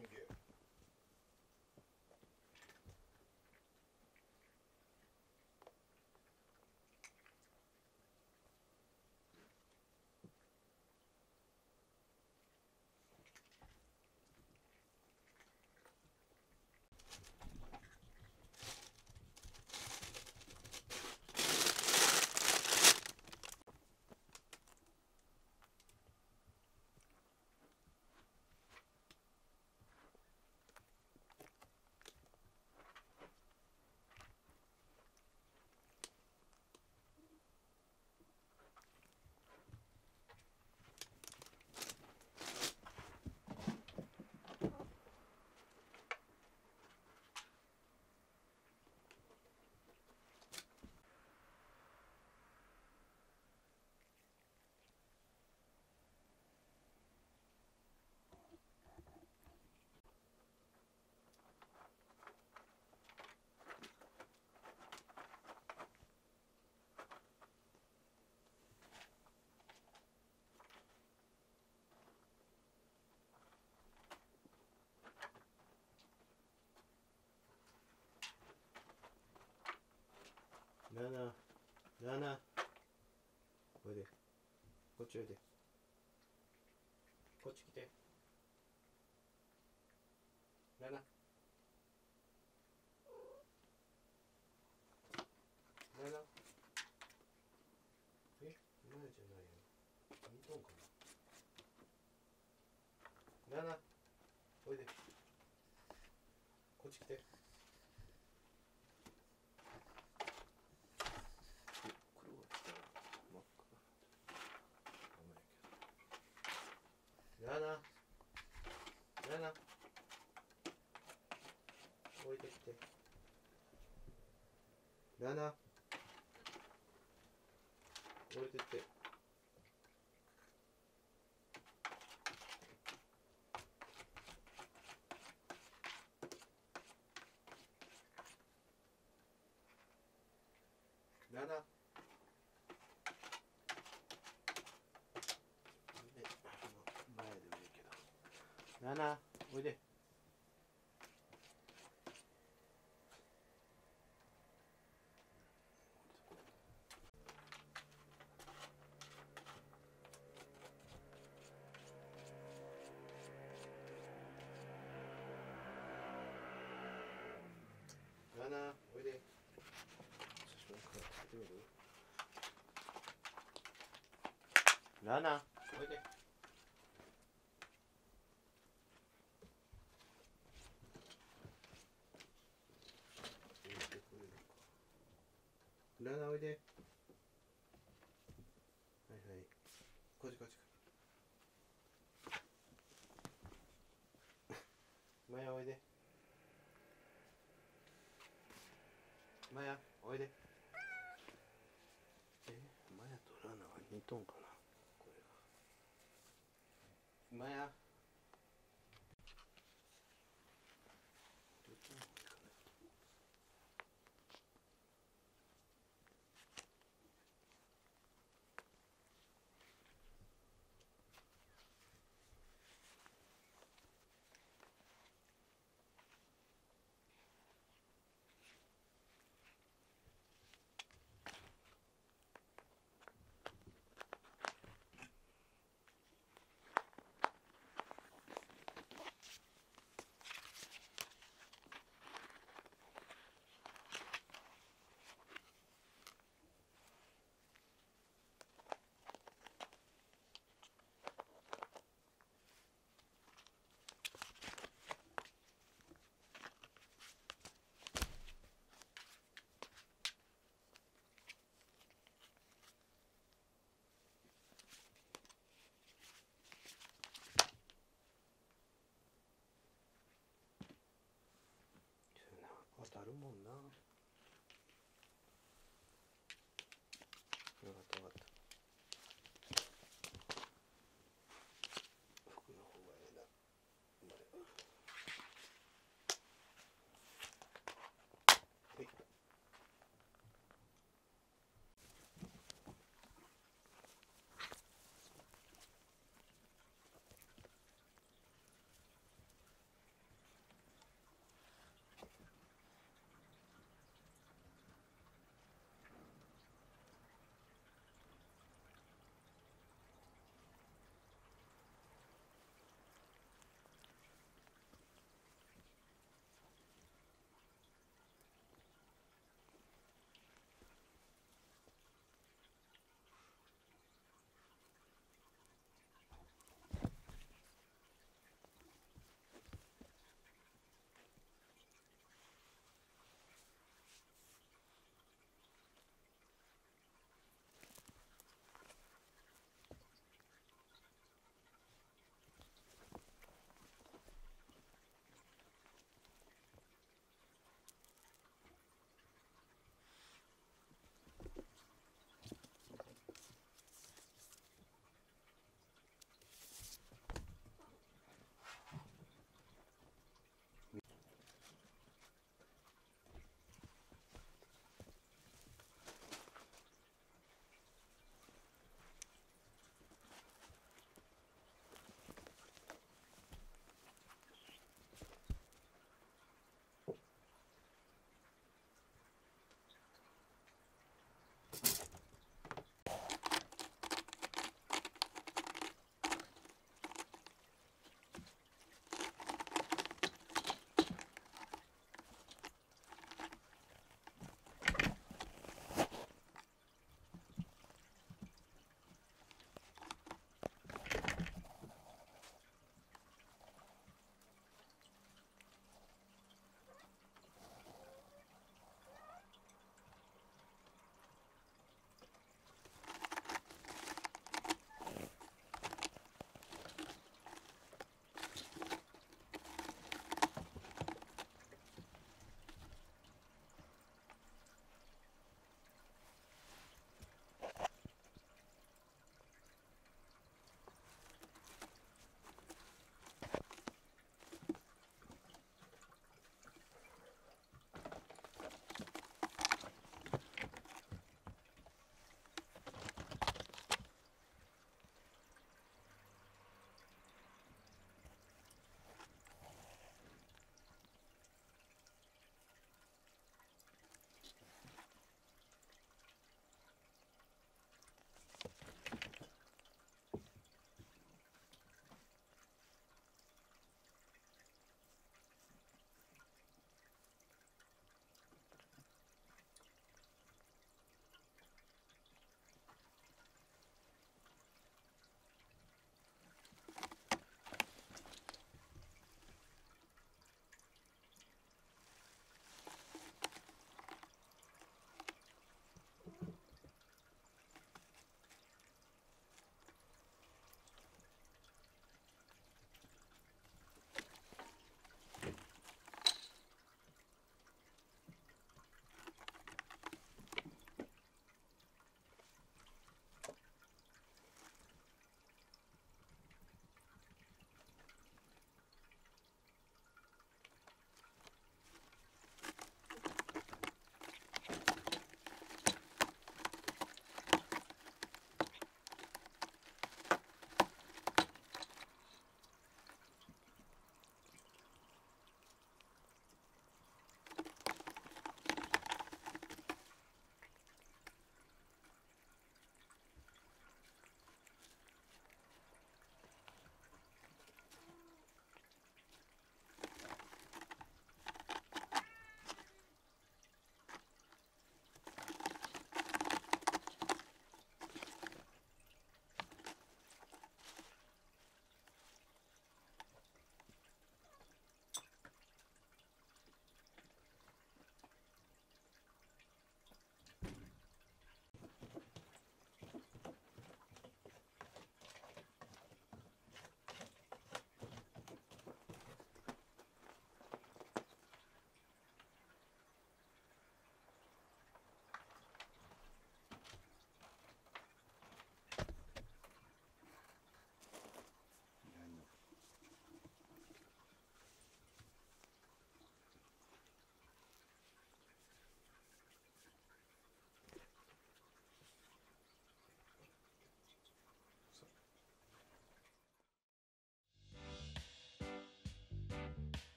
can do. ラナラナおいで。こっちおいで。こっち来て。ラナラナえ？前じゃないよ。見とんかな。ラナおいで。こっち来てこれは真っ赤ダメやけどラナラナ置いてきて。ラナ置いてって。ラナで前でもいいけど。ラナおいで。ラナ。おいでラナおいではいはい。こっちこっち。マヤおいでマヤおいでえマヤとラナは似とんかながマヤるもんな。